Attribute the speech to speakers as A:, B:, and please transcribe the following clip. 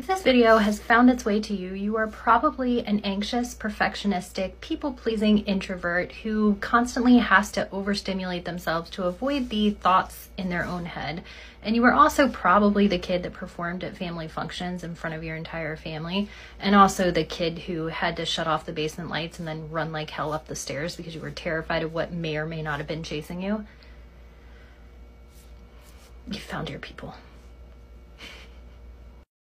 A: If this video has found its way to you, you are probably an anxious, perfectionistic, people-pleasing introvert who constantly has to overstimulate themselves to avoid the thoughts in their own head. And you were also probably the kid that performed at family functions in front of your entire family, and also the kid who had to shut off the basement lights and then run like hell up the stairs because you were terrified of what may or may not have been chasing you. You found your people.